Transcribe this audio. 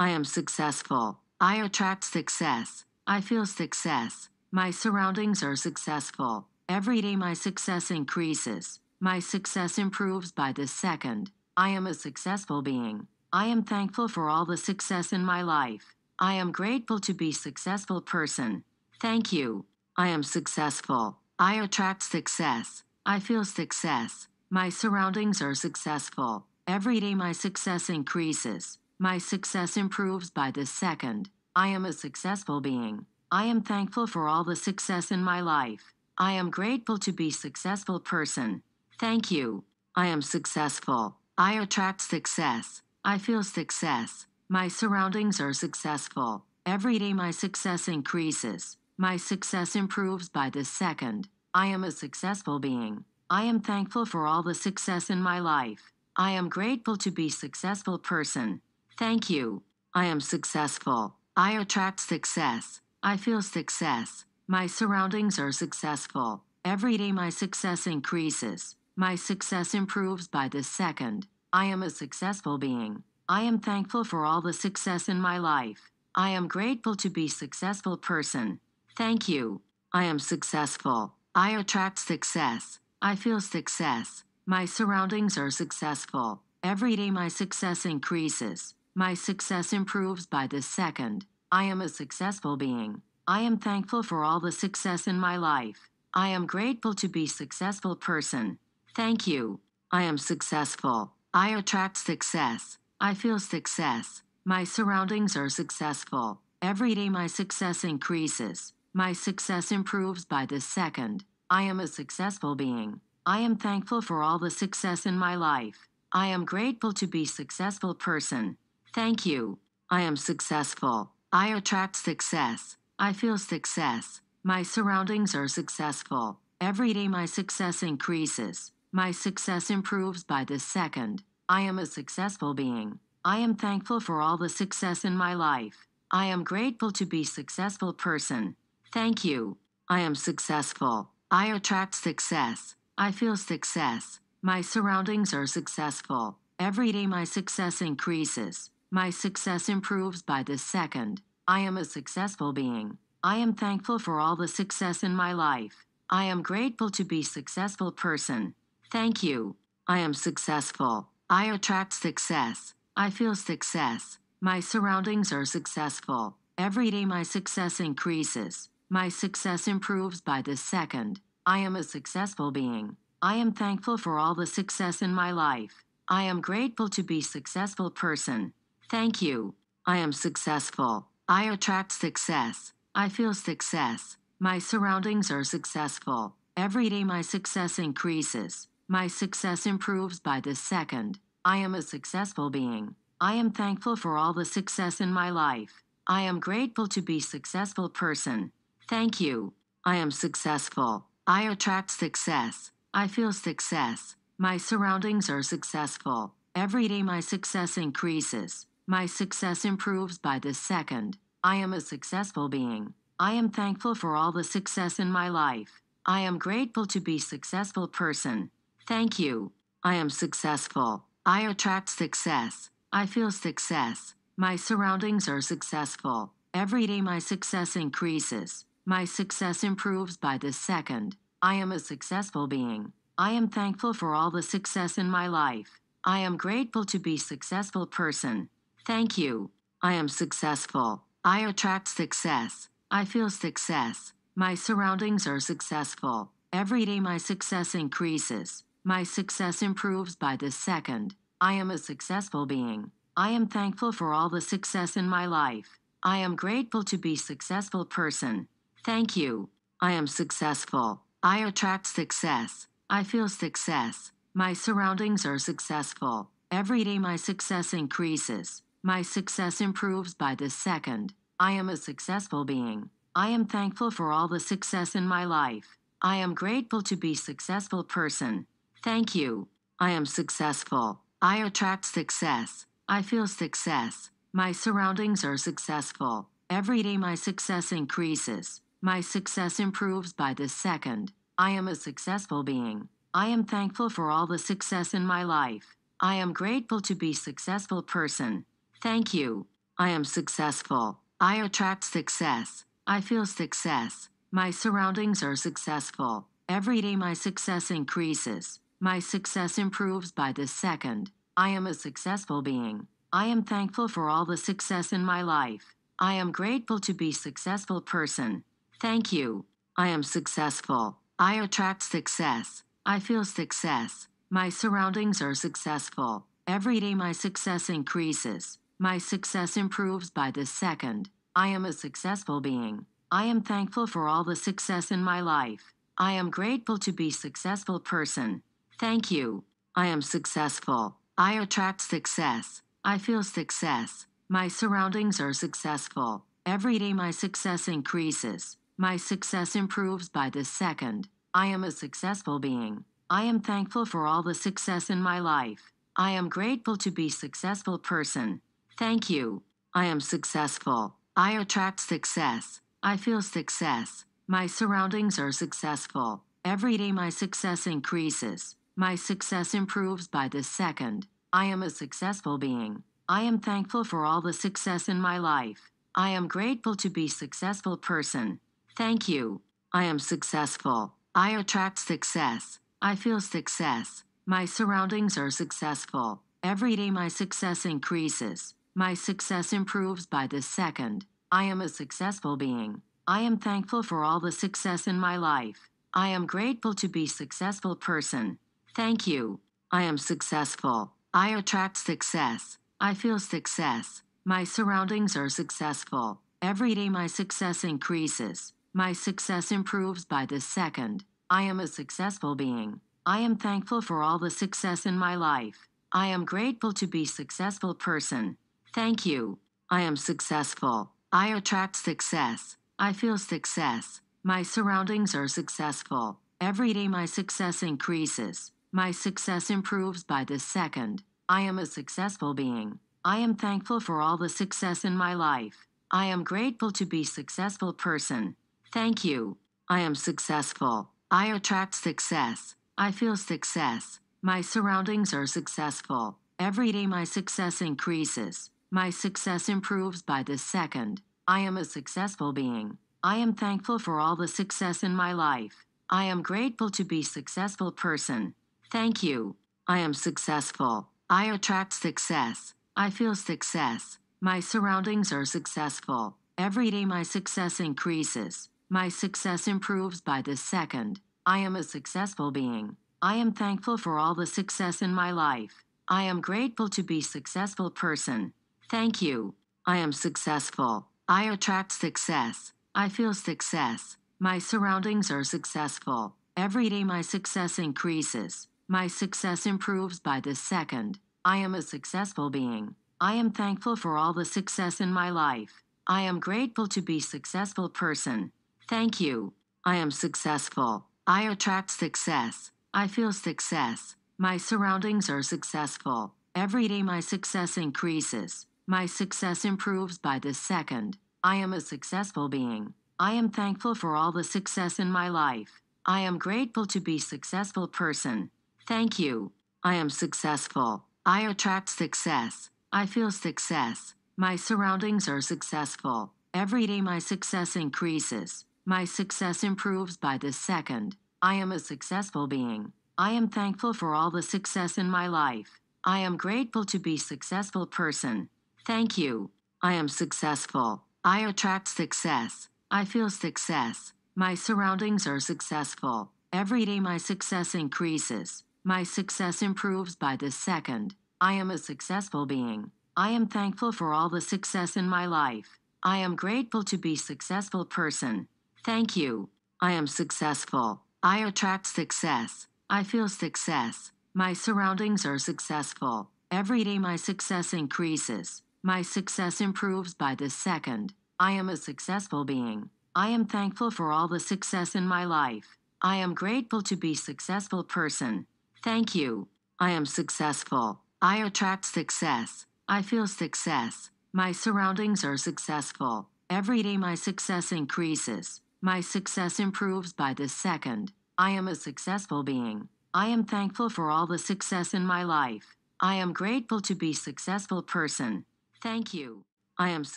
I am successful. I attract success. I feel success. My surroundings are successful. Every day my success increases. My success improves by the second. I am a successful being. I am thankful for all the success in my life. I am grateful to be a successful person. Thank you. I am successful. I attract success. I feel success. My surroundings are successful. Every day my success increases. My success improves by the second. I am a successful being. I am thankful for all the success in my life. I am grateful to be successful person. Thank you. I am successful. I attract success. I feel success. My surroundings are successful. Every day my success increases. My success improves by the second. I am a successful being. I am thankful for all the success in my life. I am grateful to be successful person. Thank you. I am successful. I attract success. I feel success. My surroundings are successful. Every day my success increases. My success improves by the second. I am a successful being. I am thankful for all the success in my life. I am grateful to be a successful person. Thank you. I am successful. I attract success. I feel success. My surroundings are successful. Every day my success increases. My success improves by the second. I am a successful being. I am thankful for all the success in my life. I am grateful to be successful person. Thank you. I am successful. I attract success. I feel success. My surroundings are successful. Every day my success increases. My success improves by the second. I am a successful being. I am thankful for all the success in my life. I am grateful to be successful person. Thank you. I am successful. I attract success. I feel success. My surroundings are successful. Every day my success increases. My success improves by the second. I am a successful being. I am thankful for all the success in my life. I am grateful to be a successful person. Thank you. I am successful. I attract success. I feel success. My surroundings are successful. Every day my success increases. My success improves by the second. I am a successful being. I am thankful for all the success in my life. I am grateful to be successful person. Thank you. I am successful. I attract success. I feel success. My surroundings are successful. Every day my success increases. My success improves by the second. I am a successful being. I am thankful for all the success in my life. I am grateful to be successful person. Thank you. I am successful. I attract success. I feel success. My surroundings are successful. Every day my success increases. My success improves by the second. I am a successful being. I am thankful for all the success in my life. I am grateful to be a successful person. Thank you. I am successful. I attract success. I feel success. My surroundings are successful. Every day my success increases. My success improves by the second. I am a successful being. I am thankful for all the success in my life. I am grateful to be successful person. Thank you. I am successful. I attract success. I feel success. My surroundings are successful. Every day my success increases. My success improves by the second. I am a successful being. I am thankful for all the success in my life. I am grateful to be successful person. Thank you. I am successful. I attract success. I feel success. My surroundings are successful. Every day my success increases. My success improves by the second. I am a successful being. I am thankful for all the success in my life. I am grateful to be a successful person. Thank you. I am successful. I attract success. I feel success. My surroundings are successful. Every day my success increases. My success improves by the second. I am a successful being. I am thankful for all the success in my life. I am grateful to be successful person. Thank you. I am successful. I attract success. I feel success. My surroundings are successful. Every day my success increases. My success improves by the second. I am a successful being. I am thankful for all the success in my life. I am grateful to be successful person. Thank you. I am successful. I attract success. I feel success. My surroundings are successful. Every day my success increases. My success improves by the second. I am a successful being. I am thankful for all the success in my life. I am grateful to be a successful person. Thank you. I am successful. I attract success. I feel success. My surroundings are successful. Every day my success increases. My success improves by the second. I am a successful being. I am thankful for all the success in my life. I am grateful to be successful person. Thank you. I am successful. I attract success. I feel success. My surroundings are successful. Every day my success increases. My success improves by the second. I am a successful being. I am thankful for all the success in my life. I am grateful to be successful person. Thank you. I am successful. I attract success. I feel success. My surroundings are successful. Every day my success increases. My success improves by the second. I am a successful being. I am thankful for all the success in my life. I am grateful to be a successful person. Thank you. I am successful. I attract success. I feel success. My surroundings are successful. Every day my success increases. My success improves by the second. I am a successful being. I am thankful for all the success in my life. I am grateful to be successful person. Thank you. I am successful. I attract success. I feel success. My surroundings are successful. Every day my success increases. My success improves by the second. I am a successful being. I am thankful for all the success in my life. I am grateful to be successful person. Thank you. I am successful. I attract success. I feel success. My surroundings are successful. Every day my success increases. My success improves by the second. I am a successful being. I am thankful for all the success in my life. I am grateful to be a successful person. Thank you. I am successful. I attract success. I feel success. My surroundings are successful. Every day my success increases. My success improves by the second. I am a successful being. I am thankful for all the success in my life. I am grateful to be successful person. Thank you. I am successful. I attract success. I feel success. My surroundings are successful. Every day my success increases. My success improves by the second. I am a successful being. I am thankful for all the success in my life. I am grateful to be successful person. Thank you. I am successful. I attract success. I feel success. My surroundings are successful. Every day my success increases. My success improves by the second. I am a successful being. I am thankful for all the success in my life. I am grateful to be a successful person. Thank you. I am successful. I attract success. I feel success. My surroundings are successful. Every day my success increases. My success improves by the second. I am a successful being. I am thankful for all the success in my life. I am grateful to be successful person. Thank you. I am successful. I attract success. I feel success. My surroundings are successful. Every day my success increases. My success improves by the second. I am a successful being. I am thankful for all the success in my life. I am grateful to be successful person. Thank you. I am successful. I attract success. I feel success. My surroundings are successful. Every day my success increases. My success improves by the second. I am a successful being. I am thankful for all the success in my life. I am grateful to be a successful person. Thank you. I am successful. I attract success. I feel success. My surroundings are successful. Every day my success increases. My success improves by the second. I am a successful being. I am thankful for all the success in my life. I am grateful to be successful person. Thank you. I am successful. I attract success. I feel success. My surroundings are successful. Every day my success increases. My success improves by the second. I am a successful being. I am thankful for all the success in my life. I am grateful to be successful person. Thank you. I am.